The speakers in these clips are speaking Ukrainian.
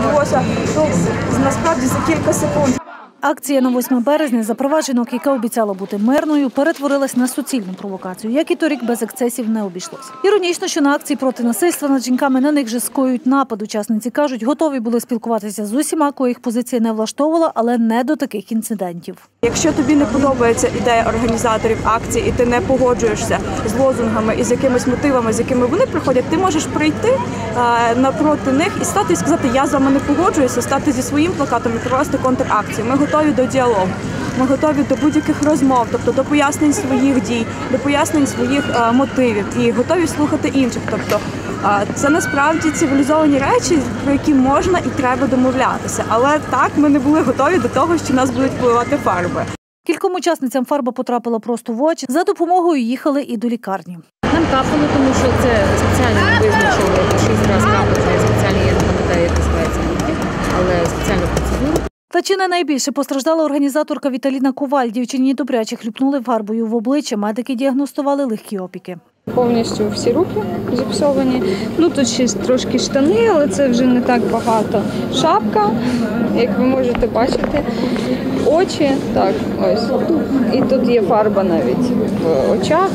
відбулося ну, насправді за кілька секунд. Акція на 8 березня запроваджінок, яка обіцяла бути мирною, перетворилась на суцільну провокацію, як і торік без ексцесів не обійшлося. Іронічно, що на акції проти насильства над жінками на них же скоюють напад. Учасниці кажуть, готові були спілкуватися з усіма, кого їх позиція не влаштовувала, але не до таких інцидентів. Якщо тобі не подобається ідея організаторів акції, і ти не погоджуєшся з лозунгами і з якимись мотивами, з якими вони приходять, ти можеш прийти е, напроти них і стати і сказати, я з вами не погоджуюся, стати зі своїм плакатом і провести контракцію. Ми готові до діалогу. Ми готові до будь-яких розмов, тобто до пояснень своїх дій, до пояснень своїх е, мотивів і готові слухати інших. Тобто е, це насправді цивілізовані речі, про які можна і треба домовлятися. Але так ми не були готові до того, що нас будуть впливати фарби. Кільком учасницям фарба потрапила просто в очі. За допомогою їхали і до лікарні. Нам капнуло, тому що це спеціально визначили шість разів капати, спеціально я не пам'ятаю, як називається, але спеціальну не найбільше постраждала організаторка Віталіна Коваль. Дівчині добряче хлюпнули фарбою в обличчя. Медики діагностували легкі опіки. Повністю всі руки зіпсовані. Ну тут ще трошки штани, але це вже не так багато. Шапка, як ви можете бачити, очі. Так, ось. І тут є фарба навіть в очах.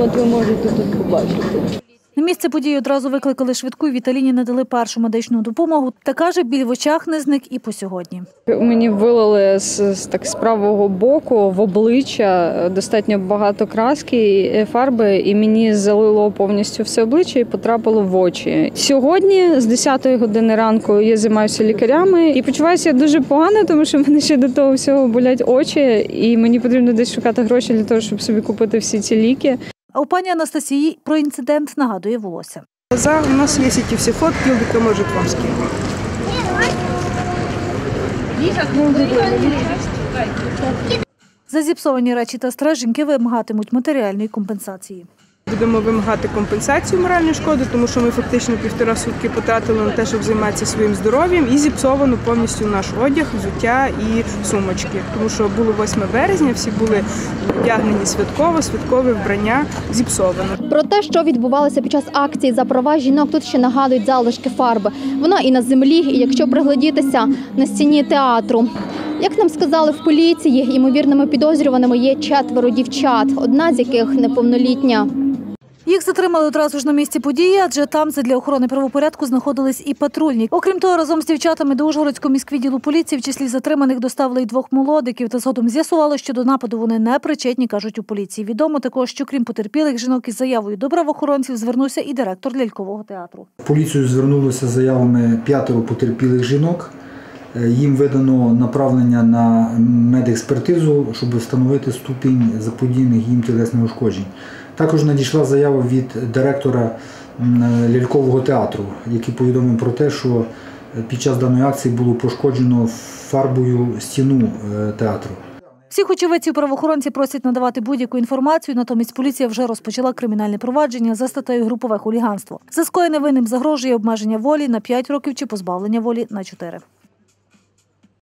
От ви можете тут побачити. Місце події одразу викликали швидку. і Віталіні надали першу медичну допомогу. Та каже, біль в очах не зник і по сьогодні. Мені вилили з, так з правого боку в обличчя достатньо багато краски і фарби, і мені залило повністю все обличчя і потрапило в очі. Сьогодні з 10 години ранку я займаюся лікарями і почуваюся дуже погано, тому що мене ще до того всього болять очі, і мені потрібно десь шукати гроші для того, щоб собі купити всі ці ліки. А у пані Анастасії про інцидент нагадує волосся. За, у нас є ці всі фотки, Илдика может вам скинути. За зіпсовані речі та стражінки вимагатимуть матеріальної компенсації. Будемо вимагати компенсацію моральної шкоди, тому що ми фактично півтора сутки потратили на те, щоб займатися своїм здоров'ям, і зіпсовано повністю наш одяг, взуття і сумочки. Тому що було 8 березня, всі були вдягнені святково, святкове вбрання зіпсовано. Про те, що відбувалося під час акції за права жінок, тут ще нагадують залишки фарби. Вона і на землі, і якщо приглядітися на стіні театру. Як нам сказали в поліції, ймовірними підозрюваними є четверо дівчат, одна з яких неповнолітня. Їх затримали одразу ж на місці події, адже там задля охорони правопорядку знаходились і патрульні. Окрім того, разом з дівчатами до Ужгородського міськвідділу поліції в числі затриманих доставили й двох молодиків. Та згодом з'ясувало, що до нападу вони не причетні, кажуть у поліції. Відомо також, що крім потерпілих жінок із заявою до правоохоронців звернувся і директор лялькового театру. Поліцію звернулося з заявами п'ятеро потерпілих жінок. Е, Їм видано направлення на медекспертизу, щоб встановити ступінь заподіяних їм тілесних ушкоджень. Також надійшла заява від директора лялькового театру, який повідомив про те, що під час даної акції було пошкоджено фарбою стіну е, театру. Всіх очевидців правоохоронці просять надавати будь-яку інформацію. Натомість поліція вже розпочала кримінальне провадження за статтею групове хуліганство. За скоєне винним загрожує обмеження волі на 5 років чи позбавлення волі на 4.